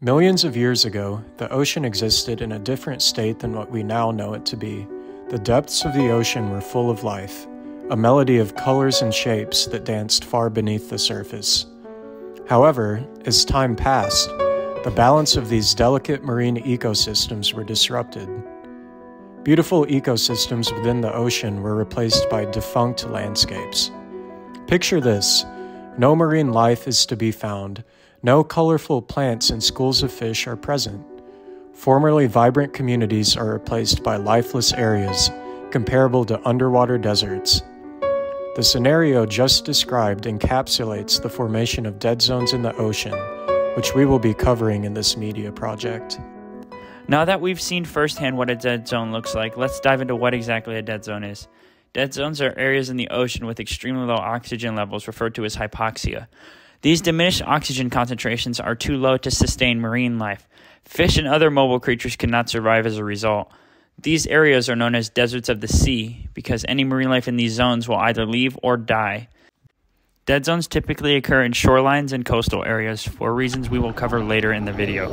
Millions of years ago, the ocean existed in a different state than what we now know it to be. The depths of the ocean were full of life, a melody of colors and shapes that danced far beneath the surface. However, as time passed, the balance of these delicate marine ecosystems were disrupted. Beautiful ecosystems within the ocean were replaced by defunct landscapes. Picture this no marine life is to be found no colorful plants and schools of fish are present. Formerly vibrant communities are replaced by lifeless areas comparable to underwater deserts. The scenario just described encapsulates the formation of dead zones in the ocean, which we will be covering in this media project. Now that we've seen firsthand what a dead zone looks like, let's dive into what exactly a dead zone is. Dead zones are areas in the ocean with extremely low oxygen levels referred to as hypoxia. These diminished oxygen concentrations are too low to sustain marine life. Fish and other mobile creatures cannot survive as a result. These areas are known as deserts of the sea because any marine life in these zones will either leave or die. Dead zones typically occur in shorelines and coastal areas for reasons we will cover later in the video.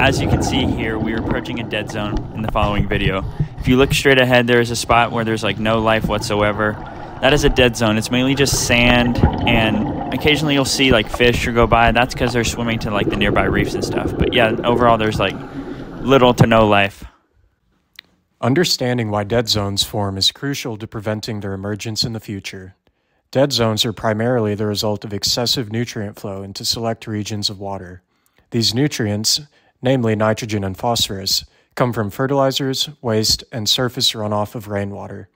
As you can see here, we are approaching a dead zone in the following video. If you look straight ahead, there is a spot where there's like no life whatsoever. That is a dead zone. It's mainly just sand, and occasionally you'll see like fish or go by. That's because they're swimming to like the nearby reefs and stuff. But yeah, overall, there's like little to no life. Understanding why dead zones form is crucial to preventing their emergence in the future. Dead zones are primarily the result of excessive nutrient flow into select regions of water. These nutrients, namely nitrogen and phosphorus, come from fertilizers, waste, and surface runoff of rainwater.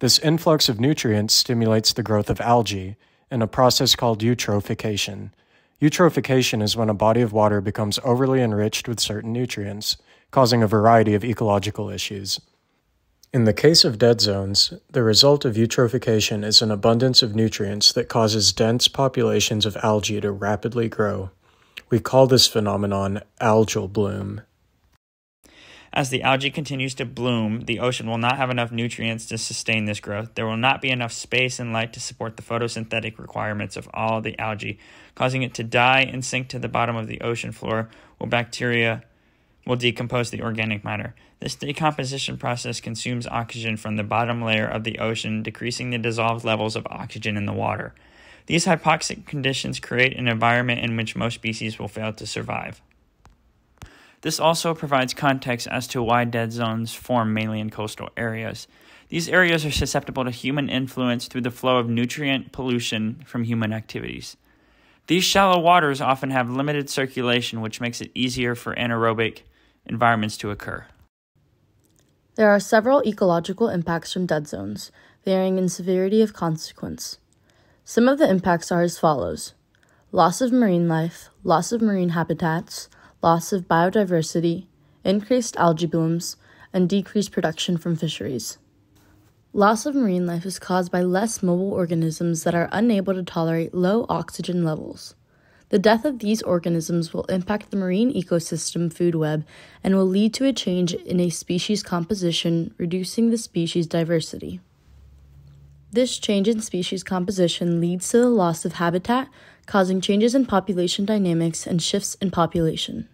This influx of nutrients stimulates the growth of algae in a process called eutrophication. Eutrophication is when a body of water becomes overly enriched with certain nutrients, causing a variety of ecological issues. In the case of dead zones, the result of eutrophication is an abundance of nutrients that causes dense populations of algae to rapidly grow. We call this phenomenon algal bloom. As the algae continues to bloom, the ocean will not have enough nutrients to sustain this growth. There will not be enough space and light to support the photosynthetic requirements of all the algae, causing it to die and sink to the bottom of the ocean floor, while bacteria will decompose the organic matter. This decomposition process consumes oxygen from the bottom layer of the ocean, decreasing the dissolved levels of oxygen in the water. These hypoxic conditions create an environment in which most species will fail to survive. This also provides context as to why dead zones form mainly in coastal areas. These areas are susceptible to human influence through the flow of nutrient pollution from human activities. These shallow waters often have limited circulation, which makes it easier for anaerobic environments to occur. There are several ecological impacts from dead zones, varying in severity of consequence. Some of the impacts are as follows loss of marine life, loss of marine habitats, loss of biodiversity, increased algae blooms, and decreased production from fisheries. Loss of marine life is caused by less mobile organisms that are unable to tolerate low oxygen levels. The death of these organisms will impact the marine ecosystem food web and will lead to a change in a species composition, reducing the species diversity. This change in species composition leads to the loss of habitat, causing changes in population dynamics and shifts in population.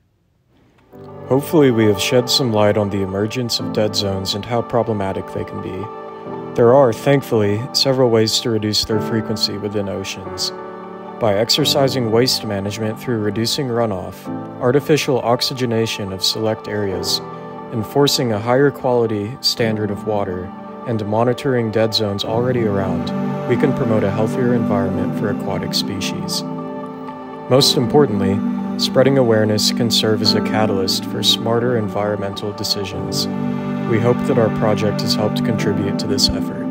Hopefully, we have shed some light on the emergence of dead zones and how problematic they can be. There are, thankfully, several ways to reduce their frequency within oceans. By exercising waste management through reducing runoff, artificial oxygenation of select areas, enforcing a higher quality standard of water, and monitoring dead zones already around, we can promote a healthier environment for aquatic species. Most importantly, spreading awareness can serve as a catalyst for smarter environmental decisions. We hope that our project has helped contribute to this effort.